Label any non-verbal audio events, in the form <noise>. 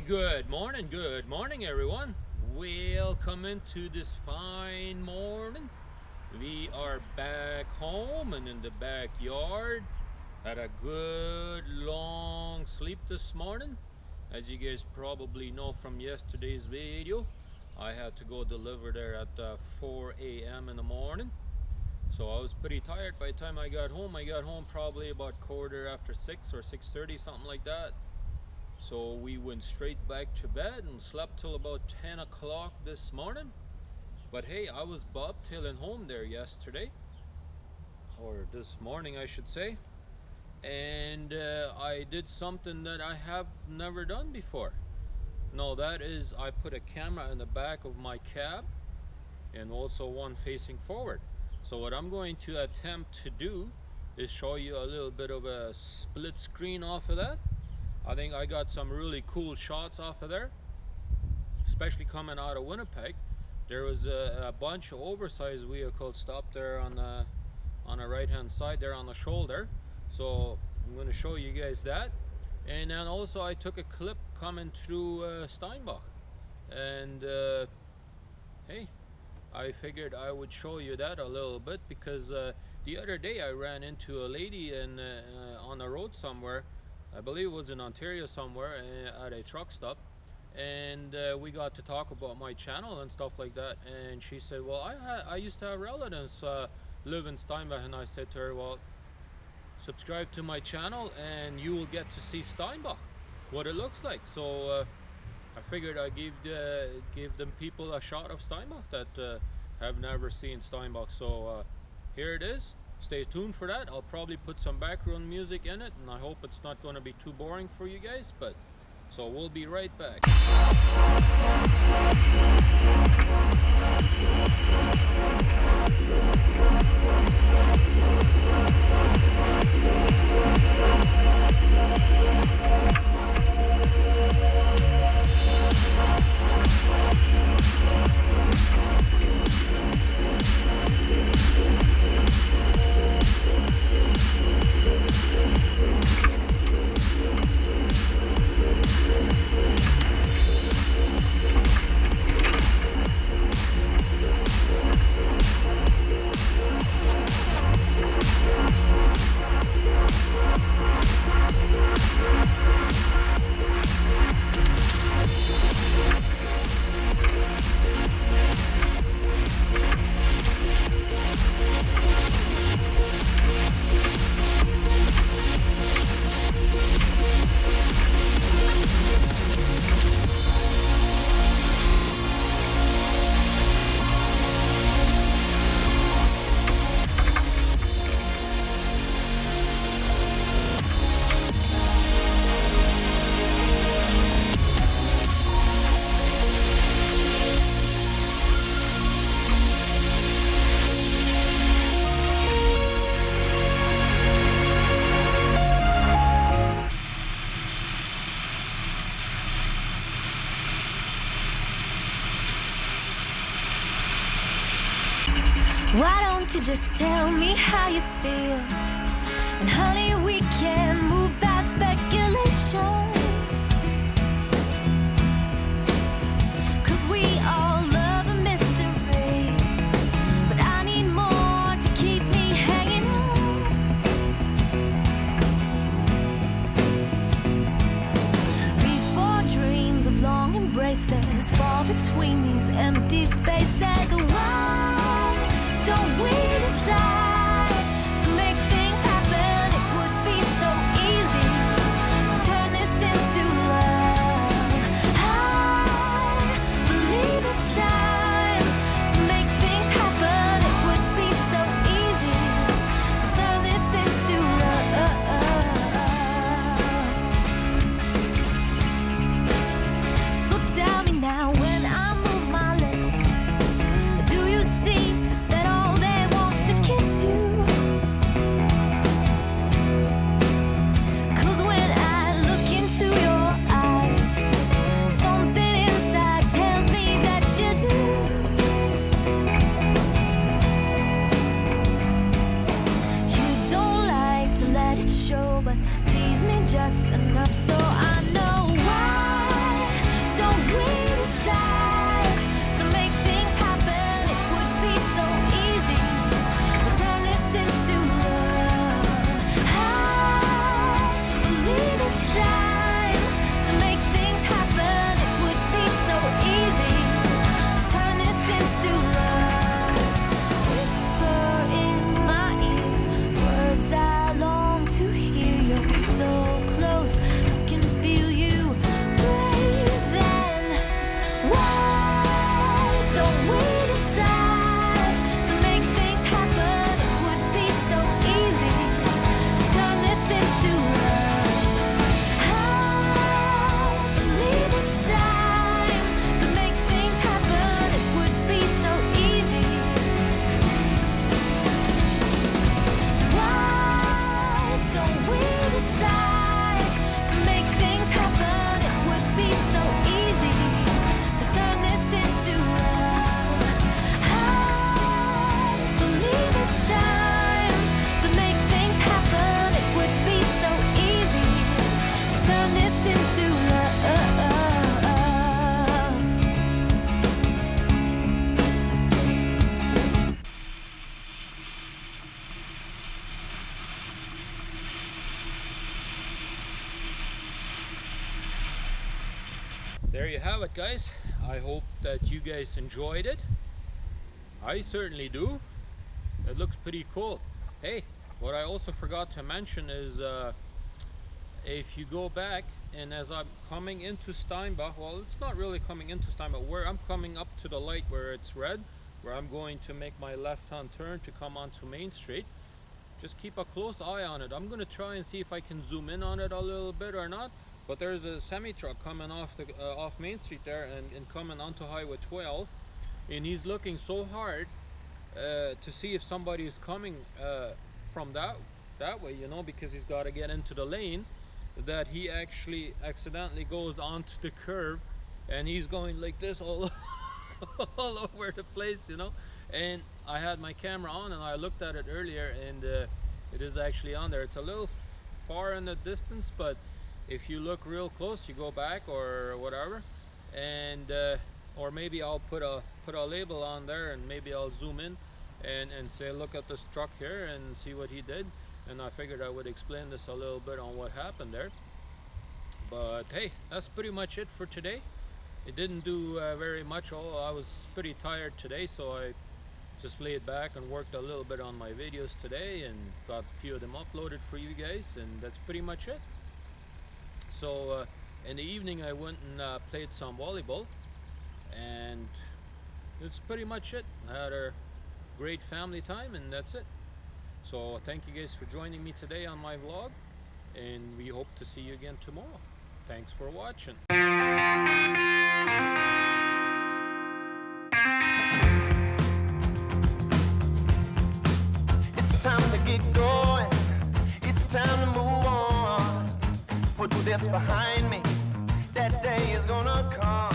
Good morning, good morning, everyone. Welcome into this fine morning. We are back home and in the backyard. Had a good long sleep this morning. As you guys probably know from yesterday's video, I had to go deliver there at uh, 4 a.m. in the morning. So I was pretty tired by the time I got home. I got home probably about quarter after 6 or 6.30, something like that. So we went straight back to bed and slept till about 10 o'clock this morning. But hey, I was bobtailing home there yesterday, or this morning I should say, and uh, I did something that I have never done before. No, that is I put a camera in the back of my cab and also one facing forward. So what I'm going to attempt to do is show you a little bit of a split screen off of that. I think I got some really cool shots off of there, especially coming out of Winnipeg. There was a, a bunch of oversized vehicles stopped there on the on the right hand side there on the shoulder. So I'm going to show you guys that. And then also I took a clip coming through uh, Steinbach. And uh, hey, I figured I would show you that a little bit because uh, the other day I ran into a lady in, uh, uh, on the road somewhere. I believe it was in Ontario somewhere uh, at a truck stop. And uh, we got to talk about my channel and stuff like that. And she said, Well, I, I used to have relatives uh, live in Steinbach. And I said to her, Well, subscribe to my channel and you will get to see Steinbach, what it looks like. So uh, I figured I'd give, the, give them people a shot of Steinbach that uh, have never seen Steinbach. So uh, here it is. Stay tuned for that. I'll probably put some background music in it and I hope it's not going to be too boring for you guys. But so we'll be right back. Why don't you just tell me how you feel? And honey, we can move past speculation. There you have it, guys. I hope that you guys enjoyed it. I certainly do. It looks pretty cool. Hey, what I also forgot to mention is uh, if you go back and as I'm coming into Steinbach, well, it's not really coming into Steinbach, where I'm coming up to the light where it's red, where I'm going to make my left-hand turn to come onto Main Street. Just keep a close eye on it. I'm gonna try and see if I can zoom in on it a little bit or not. But there's a semi truck coming off the uh, off Main Street there and, and coming onto Highway 12, and he's looking so hard uh, to see if somebody is coming uh, from that that way, you know, because he's got to get into the lane that he actually accidentally goes onto the curve and he's going like this all, <laughs> all over the place, you know. And I had my camera on and I looked at it earlier and uh, it is actually on there. It's a little far in the distance, but if you look real close, you go back or whatever, and uh, or maybe I'll put a put a label on there and maybe I'll zoom in and, and say look at this truck here and see what he did. And I figured I would explain this a little bit on what happened there. But hey that's pretty much it for today. It didn't do uh, very much. Oh I was pretty tired today so I just laid back and worked a little bit on my videos today and got a few of them uploaded for you guys and that's pretty much it so uh, in the evening I went and uh, played some volleyball and that's pretty much it. I had a great family time and that's it. So thank you guys for joining me today on my vlog and we hope to see you again tomorrow. Thanks for watching. Time to get going. It's time to move this behind me. That day is gonna come.